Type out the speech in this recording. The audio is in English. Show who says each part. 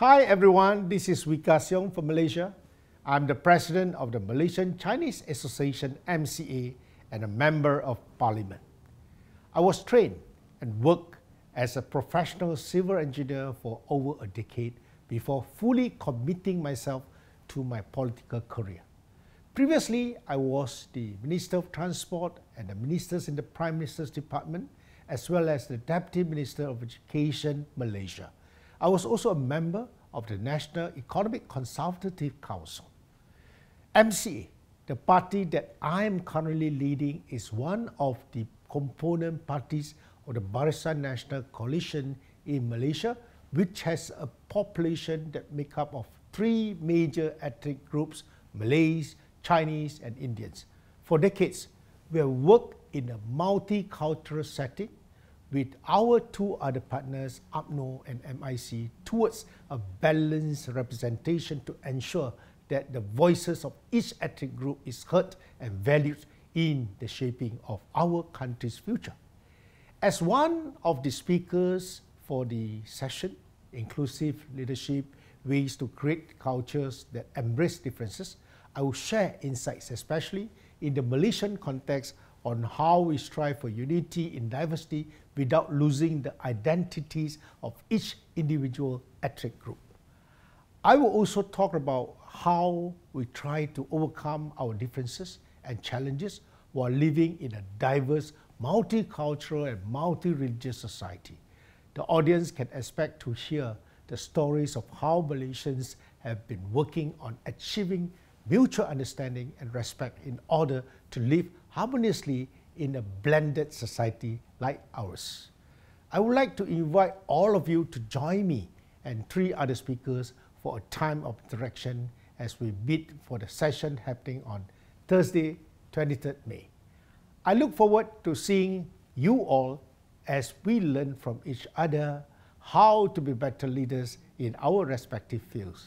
Speaker 1: Hi everyone, this is Wee Ka Siong from Malaysia. I'm the president of the Malaysian Chinese Association MCA and a member of parliament. I was trained and worked as a professional civil engineer for over a decade before fully committing myself to my political career. Previously, I was the Minister of Transport and the Ministers in the Prime Minister's Department, as well as the Deputy Minister of Education, Malaysia. I was also a member of the National Economic Consultative Council. MCA, the party that I am currently leading, is one of the component parties of the Barisan Nasional Coalition in Malaysia, which has a population that make up of three major ethnic groups, Malays, Chinese, and Indians. For decades, we have worked in a multicultural setting with our two other partners, UMNO and MIC, towards a balanced representation to ensure that the voices of each ethnic group is heard and valued in the shaping of our country's future. As one of the speakers for the session, Inclusive Leadership, Ways to Create Cultures that Embrace Differences, I will share insights, especially in the Malaysian context, on how we strive for unity in diversity without losing the identities of each individual ethnic group. I will also talk about how we try to overcome our differences and challenges while living in a diverse, multicultural, and multi religious society. The audience can expect to hear the stories of how Malaysians have been working on achieving mutual understanding and respect in order to live harmoniously in a blended society like ours. I would like to invite all of you to join me and three other speakers for a time of interaction as we bid for the session happening on Thursday, 23rd May. I look forward to seeing you all as we learn from each other how to be better leaders in our respective fields.